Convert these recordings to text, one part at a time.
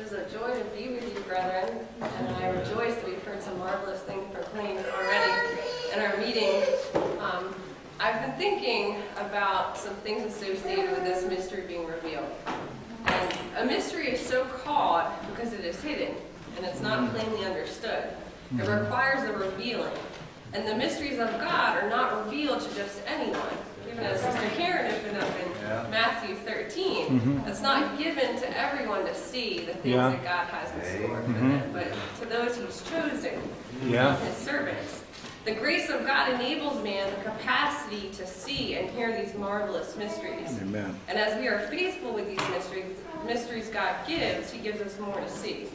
It is a joy to be with you, brethren, and I rejoice that we've heard some marvelous things proclaimed already in our meeting. Um, I've been thinking about some things associated with this mystery being revealed. And a mystery is so called because it is hidden and it's not plainly understood. It requires a revealing. And the mysteries of God are not revealed to just anyone. Even as Sister Karen opened up in Yeah. Matthew 13, it's not given to everyone to see the things Yeah. that God has in store for them, but to those he's chosen, Yeah. his servants. The grace of God enables man the capacity to see and hear these marvelous mysteries. Amen. And as we are faithful with these mysteries, mysteries God gives, He gives us more to see.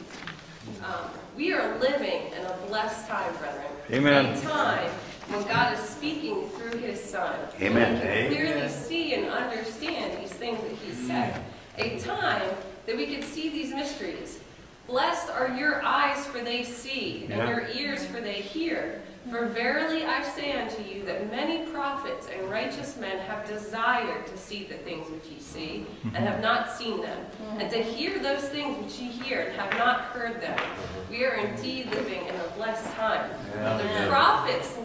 Um, we are living in a blessed time, brethren. Amen. A time when God is speaking through His Son. Amen. And we can clearly see and understand these things that He said. A time that we could see these mysteries. Blessed are your eyes, for they see, and Yeah. your ears, for they hear. For verily I say unto you that many prophets and righteous men have desired to see the things which ye see, and have not seen them, and to hear those things which ye hear, and have not heard them. We are indeed living in a blessed time. Yeah. The prophets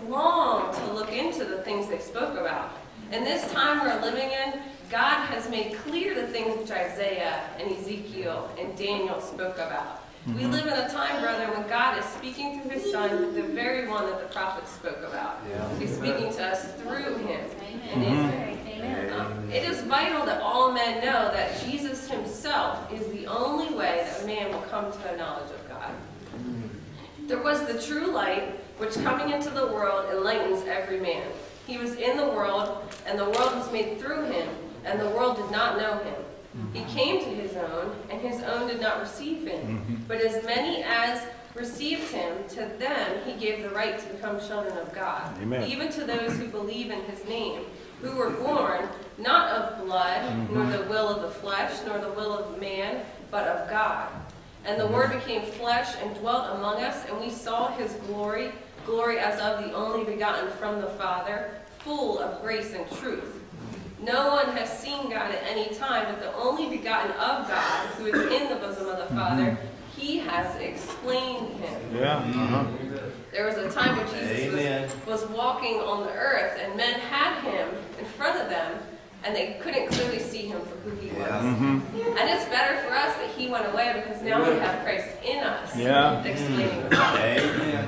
to the things they spoke about. In this time we're living in, God has made clear the things which Isaiah and Ezekiel and Daniel spoke about. We live in a time, brother, when God is speaking through his son, the very one that the prophets spoke about. Yeah. He's speaking to us through him. And Amen. it's, um, it is vital that all men know that Jesus himself is the only way that man will come to a knowledge of God. There was the true light, which coming into the world enlightens every man. He was in the world, and the world was made through him, and the world did not know him. He mm-hmm. came to his own, and his own did not receive him. Mm-hmm. But as many as received him, to them he gave the right to become children of God, Amen. even to those who believe in his name, who were born not of blood, mm-hmm. nor the will of the flesh, nor the will of man, but of God. And the Word became flesh and dwelt among us, and we saw his glory, glory as of the only begotten from the Father, full of grace and truth. No one has seen God at any time, but the only begotten of God, who is in the bosom of the Father, he has explained him. Yeah. Uh-huh. There was a time when Jesus was, was walking on the earth, and men had him in front of them, and they couldn't clearly see him for who he was. Yeah. Mm-hmm. And it's better for us that he went away because now we have Christ in us, Yeah. explaining the Father. Amen.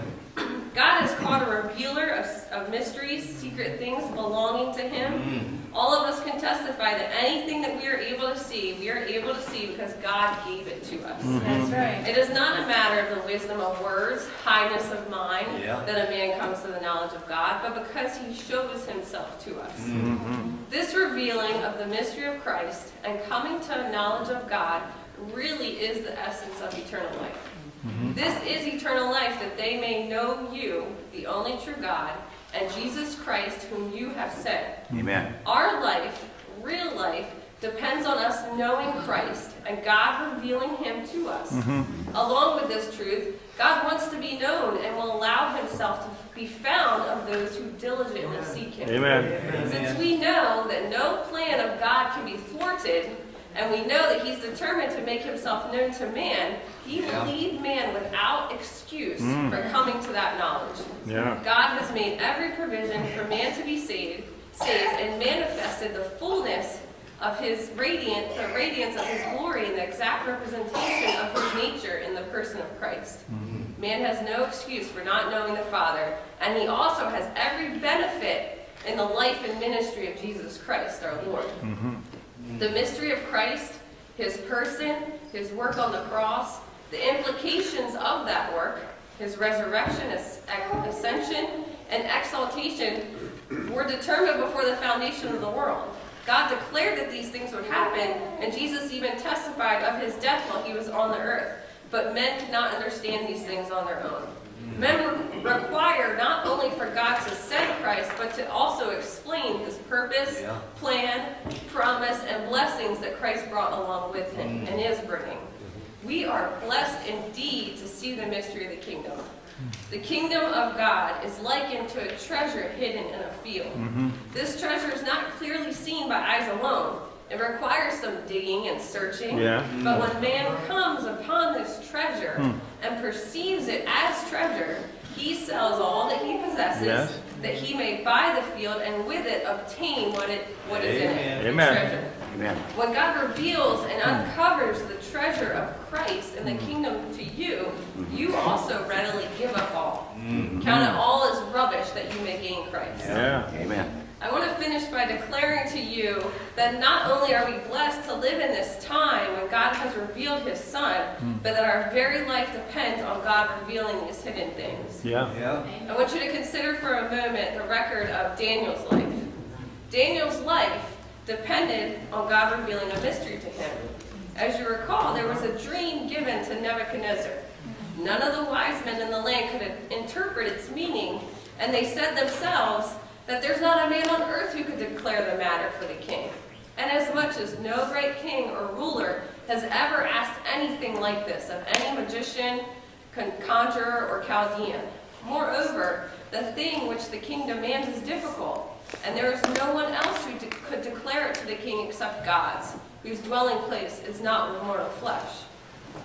God is called a revealer of, of mysteries, secret things belonging to Him. Mm. All of us can testify that anything that we are able to see, we are able to see because God gave it to us. Mm-hmm. That's right. It is not a matter of the wisdom of words, highness of mind, Yeah. that a man comes to the knowledge of God, but because he shows himself to us. Mm-hmm. This revealing of the mystery of Christ and coming to a knowledge of God really is the essence of eternal life. Mm-hmm. This is eternal life, that they may know you, the only true God, and Jesus Christ, whom you have sent. Amen. Our life, real life, depends on us knowing Christ and God revealing him to us. Mm-hmm. Along with this truth, God wants to be known and will allow himself to be found of those who diligently seek him. Amen. Since we know that no plan of God can be thwarted, and we know that he's determined to make himself known to man, he Yeah. will leave man without excuse mm. for coming to that knowledge. Yeah. God has made every provision for man to be saved, saved and manifested the fullness of his radiant, the radiance of his glory and the exact representation of his nature in the person of Christ. Mm-hmm. Man has no excuse for not knowing the Father, and he also has every benefit in the life and ministry of Jesus Christ, our Lord. Mm-hmm. The mystery of Christ, his person, his work on the cross, the implications of that work, his resurrection, his ascension, and exaltation were determined before the foundation of the world. God declared that these things would happen, and Jesus even testified of his death while he was on the earth. But men could not understand these things on their own. Men re- require not only for God to send Christ, but to also explain his purpose, Yeah. plan, promise, and blessings that Christ brought along with him mm. and is bringing. We are blessed indeed to see the mystery of the kingdom. The kingdom of God is likened to a treasure hidden in a field. Mm-hmm. This treasure is not clearly seen by eyes alone. It requires some digging and searching. Yeah. But when man comes upon this treasure Hmm. and perceives it as treasure, he sells all that he possesses Yes. that he may buy the field and with it obtain what it what is in it. Amen. treasure. Amen. When God reveals and Hmm. uncovers the treasure of Christ and the kingdom to you, you also readily give up all. Count it all as rubbish that you may gain Christ. Yeah. Amen. I want to finish by declaring to you that not only are we blessed to live in this time when God has revealed his son, hmm. but that our very life depends on God revealing these hidden things. Yeah. Yeah. I want you to consider for a moment the record of Daniel's life. Daniel's life depended on God revealing a mystery to him. As you recall, there was a dream given to Nebuchadnezzar. None of the wise men in the land could interpret its meaning, and they said themselves that there's not a man on earth who could declare the matter for the king. And as much as no great king or ruler has ever asked anything like this of any magician, con- conjurer, or Chaldean. Moreover, the thing which the king demands is difficult, and there is no one else who de- could declare it to the king except gods, whose dwelling place is not with mortal flesh.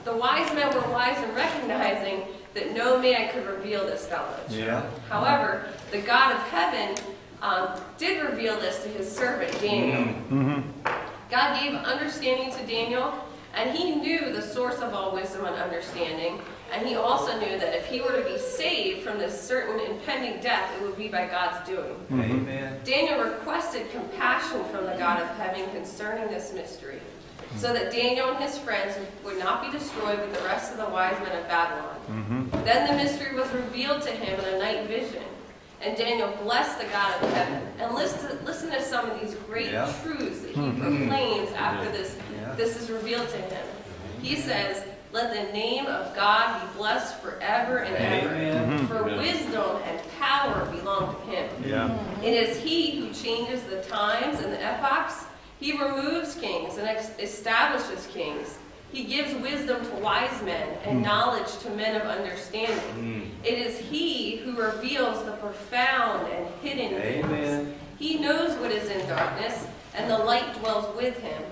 The wise men were wise in recognizing that no man could reveal this knowledge. Yeah. However, the God of heaven um, did reveal this to his servant Daniel. Mm-hmm. Mm-hmm. God gave understanding to Daniel, and he knew the source of all wisdom and understanding. And he also knew that if he were to be saved from this certain impending death, it would be by God's doing. Mm-hmm. Amen. Daniel requested compassion from the God of heaven concerning this mystery, so that Daniel and his friends would not be destroyed with the rest of the wise men of Babylon. Mm-hmm. Then the mystery was revealed to him in a night vision, and Daniel blessed the God of heaven. And listen, listen to some of these great Yeah. truths that he mm-hmm. proclaims after this, Yeah. this is revealed to him. Mm-hmm. He says, Let the name of God be blessed forever and ever. Amen. For wisdom and power belong to him. Yeah. It is he who changes the times and the epochs. He removes kings and establishes kings. He gives wisdom to wise men and hmm. knowledge to men of understanding. Hmm. It is he who reveals the profound and hidden things. He knows what is in darkness, and the light dwells with him.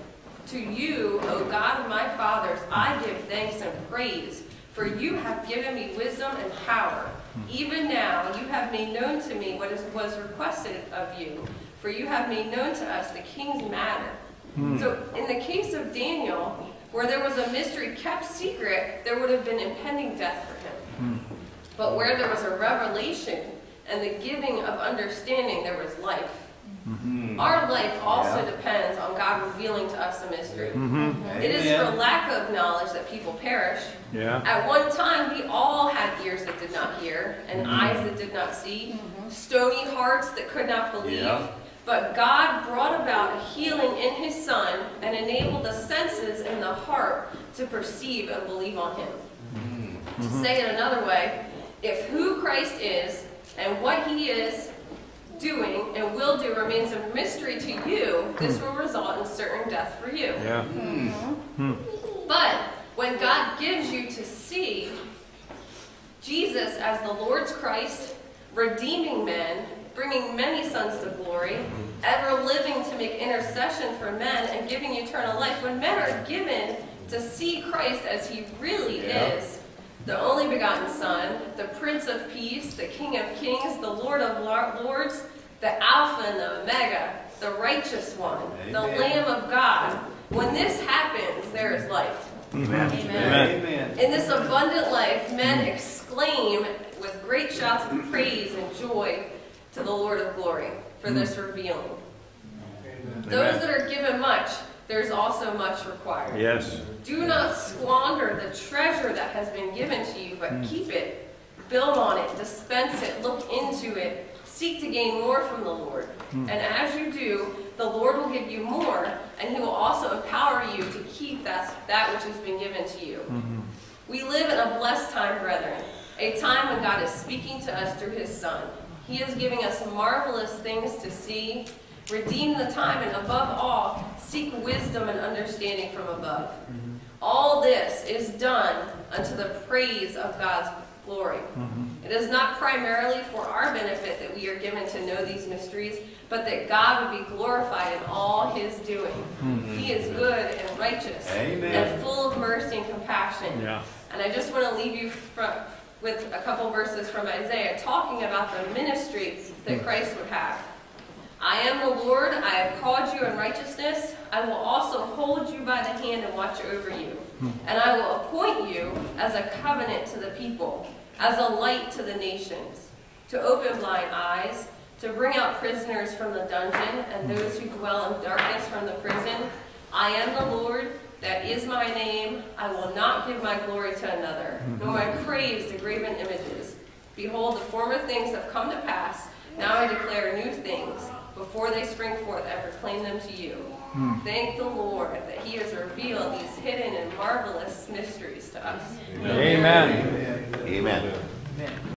To you, O God of my fathers, I give thanks and praise, for you have given me wisdom and power. Hmm. Even now you have made known to me what is, was requested of you, for you have made known to us the king's matter. Hmm. So, in the case of Daniel, where there was a mystery kept secret, there would have been impending death for him. Hmm. But where there was a revelation and the giving of understanding, there was life. Mm-hmm. Our life also Yeah. depends on God revealing to us a mystery. Mm-hmm. It is for lack of knowledge that people perish. Yeah. At one time, we all had ears that did not hear, and mm-hmm. eyes that did not see, stony hearts that could not believe. Yeah. But God brought about a healing in His Son and enabled the senses and the heart to perceive and believe on Him. Mm-hmm. To say it another way, if who Christ is and what He is doing and will do remains a mystery to you, this hmm. will result in certain death for you. Yeah. Hmm. hmm. But when God gives you to see Jesus as the Lord's Christ, redeeming men, bringing many sons to glory, mm-hmm. ever living to make intercession for men, and giving eternal life, when men are given to see Christ as he really Yeah. is, the only begotten Son, the Prince of Peace, the King of Kings, the Lord of Lords, the Alpha and the Omega, the righteous one, the Lamb of God. When this happens, there is life. Amen. Amen. Amen. In this abundant life, men mm. exclaim with great shouts of praise and joy to the Lord of glory for this hmm. revealing. Those that are given much, there's also much required. Yes. Do not squander the treasure that has been given to you, but hmm. keep it, build on it, dispense it, look into it, seek to gain more from the Lord. Hmm. And as you do, the Lord will give you more, and He will also empower you to keep that, that which has been given to you. Mm-hmm. We live in a blessed time, brethren, a time when God is speaking to us through His Son. He is giving us marvelous things to see, redeem the time, and above all, seek wisdom and understanding from above. Mm-hmm. All this is done unto the praise of God's glory. Mm-hmm. It is not primarily for our benefit that we are given to know these mysteries, but that God would be glorified in all his doing. Mm-hmm. He is good and righteous Amen. and full of mercy and compassion. Yeah. And I just want to leave you from, with a couple verses from Isaiah talking about the ministry that hmm. Christ would have. I am the Lord, I have called you in righteousness. I will also hold you by the hand and watch over you. Hmm. And I will appoint you as a covenant to the people, as a light to the nations, to open blind eyes, to bring out prisoners from the dungeon, and hmm. those who dwell in darkness from the prison. I am the Lord, that is my name. I will not give my glory to another, mm-hmm. nor my praise to graven images. Behold, the former things have come to pass. Now I declare new things. Before they spring forth, I proclaim them to you. Hmm. Thank the Lord that He has revealed these hidden and marvelous mysteries to us. Amen. Amen.